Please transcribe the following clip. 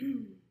mm